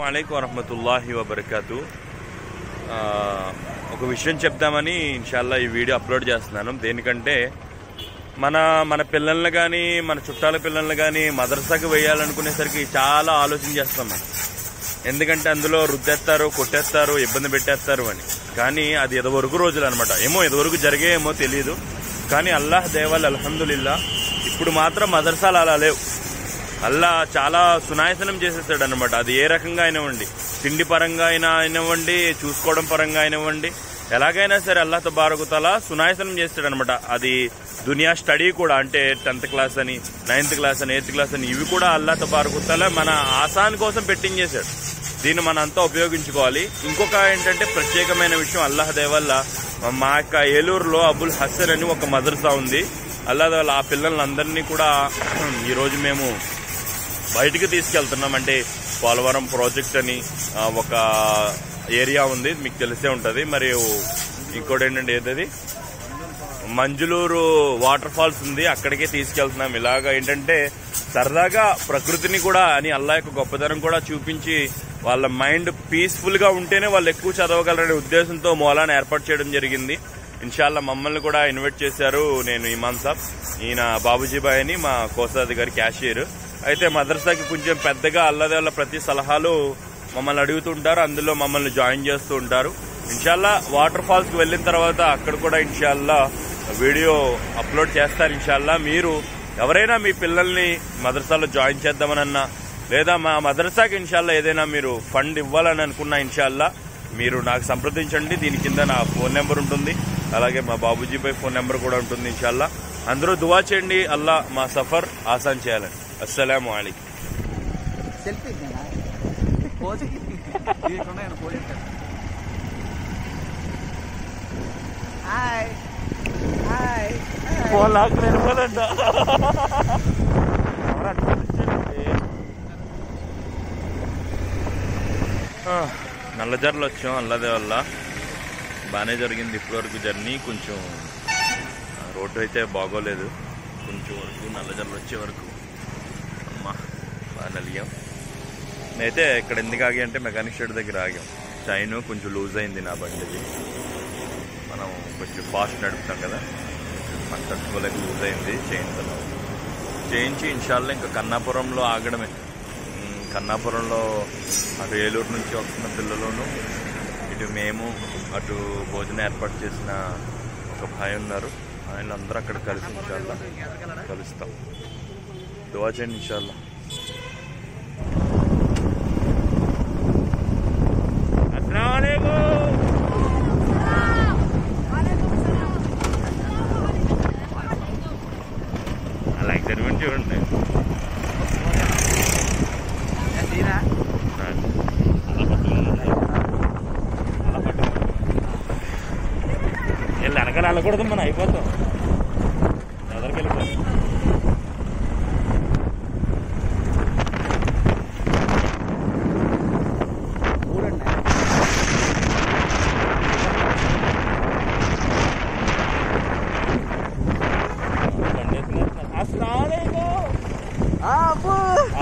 అలైకు వరహమతుల్లాహి వబర్కాతు. ఒక విషయం చెప్దామని ఇన్షాల్లా ఈ వీడియో అప్లోడ్ చేస్తున్నాను. దేనికంటే మన మన పిల్లల్ని కానీ మన చుట్టాల పిల్లల్ని కానీ మదర్సాకి వేయాలనుకునేసరికి చాలా ఆలోచన చేస్తాం మనం. ఎందుకంటే అందులో రుద్దేస్తారు కొట్టేస్తారు ఇబ్బంది పెట్టేస్తారు అని. కానీ అది ఎదవరకు రోజులు అనమాట ఏమో ఎదవరకు జరిగేమో తెలియదు కానీ అల్లాహ్ దేవాల్ అల్హందుల్లా ఇప్పుడు మాత్రం మదర్సాలు అలా లేవు. అల్లా చాలా సునాయసనం చేసేసాడు అనమాట అది ఏ రకంగా అయినవ్వండి తిండి పరంగా అయినా అయినవ్వండి చూసుకోవడం పరంగా అయినవ్వండి ఎలాగైనా సరే అల్లాతో బారకుతలా సునాయసనం చేస్తాడు అనమాట అది దునియా స్టడీ కూడా అంటే టెన్త్ క్లాస్ అని నైన్త్ క్లాస్ అని ఎయిత్ క్లాస్ అని ఇవి కూడా అల్లాతో బారకుతలా మన ఆసాన్ కోసం పెట్టించేశాడు దీన్ని మనం అంతా ఉపయోగించుకోవాలి. ఇంకొక ఏంటంటే ప్రత్యేకమైన విషయం అల్లాహ్ దేవల్ల మా యొక్క ఏలూరులో అబుల్ హసన్ అని ఒక మదర్సా ఉంది. అల్లా దేవల్ల ఆ పిల్లలందరినీ కూడా ఈరోజు మేము బయటికి తీసుకెళ్తున్నాం అంటే పోలవరం ప్రాజెక్ట్ అని ఒక ఏరియా ఉంది. మీకు తెలిసే ఉంటుంది. మరియు ఇంకోటి ఏంటంటే ఏదది? మంజులూరు వాటర్ ఫాల్స్ ఉంది. అక్కడికే తీసుకెళ్తున్నాం. ఇలాగా ఏంటంటే సరదాగా ప్రకృతిని కూడా అని అల్లా యొక్క గొప్పతనం కూడా చూపించి వాళ్ళ మైండ్ పీస్ఫుల్గా ఉంటేనే వాళ్ళు ఎక్కువ చదవగలరనే ఉద్దేశంతో మూలాన్ని ఏర్పాటు చేయడం జరిగింది. ఇన్షాల్లా మమ్మల్ని కూడా ఇన్వైట్ చేశారు నేను ఇమాన్ సాబ్. ఈయన బాబుజీ బాయ్ అని మా కోశాధికారి క్యాషియర్. అయితే మదర్సాకి కొంచెం పెద్దగా అల్లదేళ్ళ ప్రతి సలహాలు మమ్మల్ని అడుగుతుంటారు అందులో మమ్మల్ని జాయిన్ చేస్తూ ఉంటారు. ఇన్షాల్లా వాటర్ ఫాల్స్కి వెళ్ళిన తర్వాత అక్కడ కూడా ఇన్షాల్లా వీడియో అప్లోడ్ చేస్తారు ఇన్షాల్లా. మీరు ఎవరైనా మీ పిల్లల్ని మదర్సాలో జాయిన్ చేద్దామనన్నా లేదా మా మదర్సాకి ఇన్షాల్లా ఏదైనా మీరు ఫండ్ ఇవ్వాలని అనుకున్నా ఇన్షాల్లా మీరు నాకు సంప్రదించండి. దీని కింద నా ఫోన్ నెంబర్ ఉంటుంది. అలాగే మా బాబుజీపై ఫోన్ నెంబర్ కూడా ఉంటుంది ఇన్షాల్లా. అందరూ దువా చేయండి. అల్లా మా సఫర్ ఆసాన్ చేయాలని. అస్సలం అయికు సెల్ఫీ హాయ్. హాయ్. నల్లజర్లు వచ్చాం అల్లదే వల్ల. బాగానే జరిగింది ఇప్పటివరకు జర్నీ. కొంచెం రోడ్డు అయితే బాగోలేదు. కొంచెం వరకు నల్లజర్లు వచ్చే వరకు. బాగా నేనైతే ఇక్కడ ఎందుకు ఆగి అంటే మెకానిక్ షెడ్ దగ్గర ఆగాం. చైన్ కొంచెం లూజ్ అయింది నా బండిది మనం కొంచెం ఫాస్ట్ నడుపుతాం కదా. మన తట్టుకోలేక లూజ్ అయింది చేయించాలి చేయించి ఇన్షాల్లో ఇంకా కన్నాపురంలో ఆగడమే. కన్నాపురంలో అటు ఏలూరు నుంచి వస్తున్న పిల్లలను ఇటు మేము అటు భోజనం ఏర్పాటు చేసిన ఒక భాయ్ ఉన్నారు. ఆయన అందరూ అక్కడ కలిసి ఇన్షాల్లా కలుస్తాం. దువా చేయండి ఇన్షాల్లా. అలా పట్టుకున్నాను. వెళ్ళి వెనకాల వెళ్ళకూడదు మనం అయిపోతాం.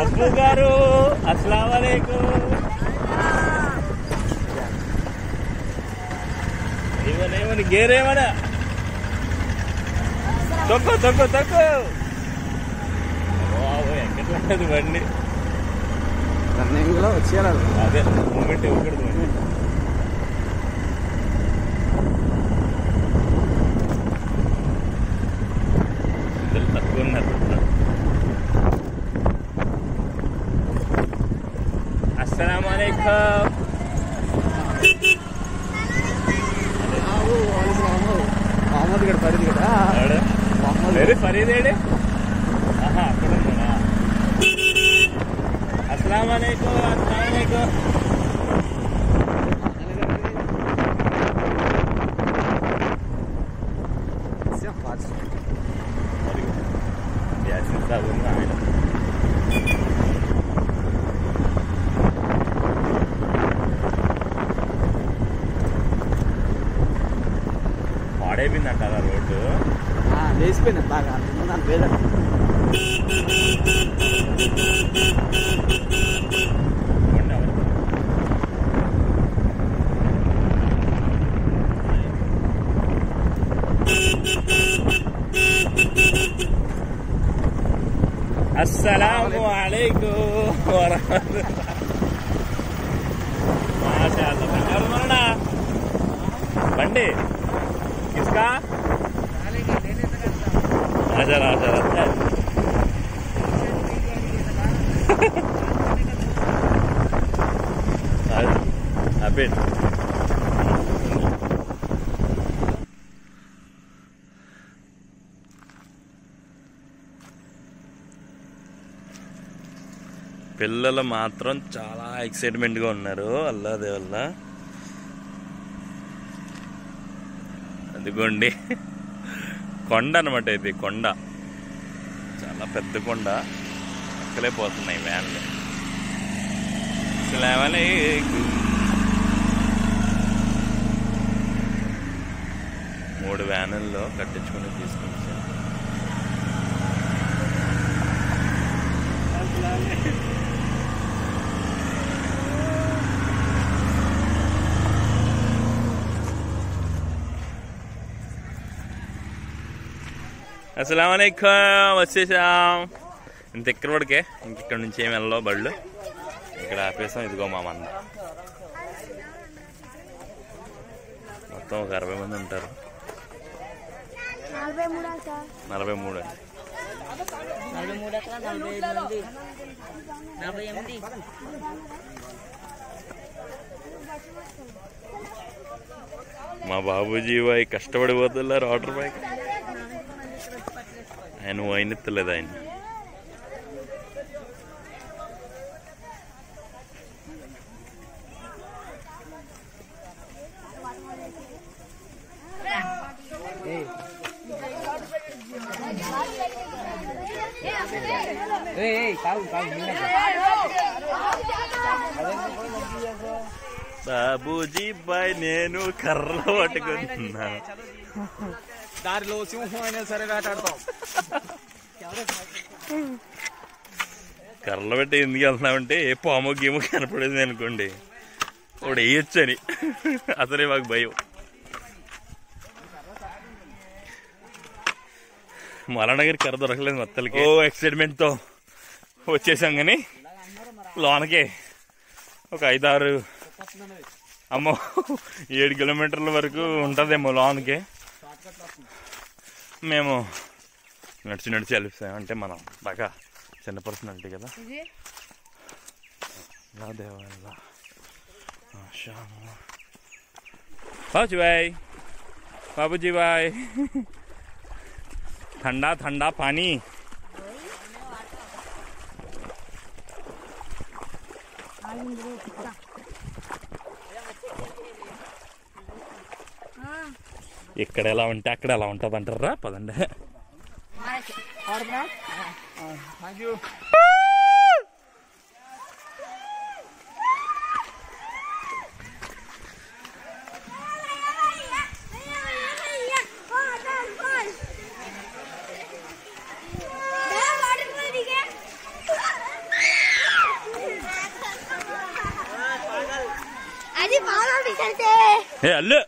అబ్బో గారు అస్సలాముఅలైకుం ఇవనేమని గేరేమనా తొక్కు తొక్కు తొక్కు. బాబు ఎక్కట్లేదు బండి. రన్నింగ్లో వచ్చేయాలి. అదే మూమెంట్ ఇవ్వకూడదు బండి ఇద్దరు తక్కువ ఉన్నారు అస్సలం లేచిపోయిందంట అలా రోడ్డు. లేచిపోయింది బాగా నాకు వేద అస్సలం అలైకుం. వరహమతుల్లాహ్ మాషా బండి. కిస్కా ఆచా ఆచా అబ్బే పిల్లలు మాత్రం చాలా ఎక్సైట్మెంట్గా ఉన్నారు. అల్లాదే వల్ల అదిగోండి. కొండ అనమాట ఇది కొండ. చాలా పెద్ద కొండ. అక్కలే పోతున్నాయి వ్యాన్లు. అసలు ఏమని మూడు వ్యానుల్లో కట్టించుకుని తీసుకుంటాం అస్సలం వచ్చేసాం. ఇంత ఇక్కడ పడికే ఇంక ఇక్కడ నుంచి ఏమి వెళ్ళలో బళ్ళు? ఇక్కడ ఆపేసాం ఇదిగో మా మంద. మొత్తం ఒక అరవై మంది ఉంటారు. నలభై మూడు అండి. మా బాబూజీ వాయి కష్టపడిపోతున్నారు ఆర్డర్ బైక్ ఆయన వైనెత్తలేదు ఆయన ఏయ్ కాదు కాదు బాబూజీ బాయ్ నేను కర్రలో పట్టుకుంటున్నాను దారిలో సింహం అయినా సరే వేటాడతాం కర్రలో పెట్టి ఎందుకు వెళ్తున్నామంటే ఏ పాము గీము కనపడేది అనుకోండి. ఒకటి వేయొచ్చని. అసలే మాకు భయం. మలనగిరి కర్ర దొరకలేదు మొత్తానికి. ఓ excitement తో. వచ్చేసాం కానీ లోనకి ఒక ఐదారు అమ్మో ఏడు కిలోమీటర్ల వరకు ఉంటుందేమో లోన్కి. మేము నడిచి నడిచి వెళ్ళిపోయాం అంటే మనం బాగా చిన్న పర్సనాలిటీ కదా లా దేవా లా. ఆశా అమ్మా. బాబుజీ బాయ్ బాబుజీ బాయ్ ठंडा ठंडा पानी ఇక్కడ ఎలా ఉంటే అక్కడ ఎలా ఉంటుంది అంటారా? పదండి. ఏ అల్లు.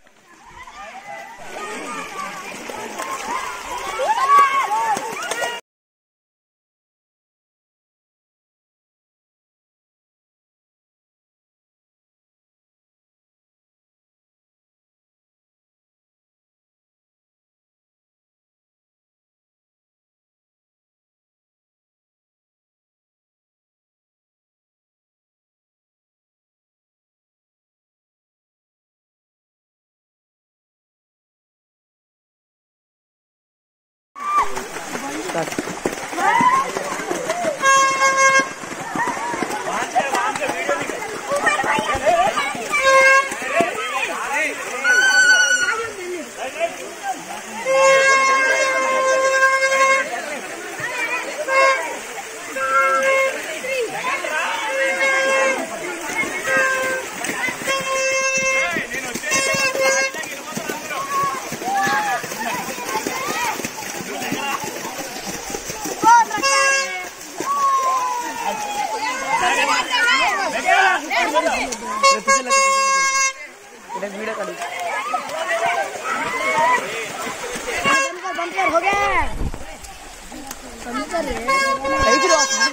వీడియో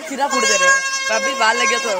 बंकर फूट दे रहे अभी बाल लगे तो